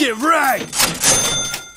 Get right!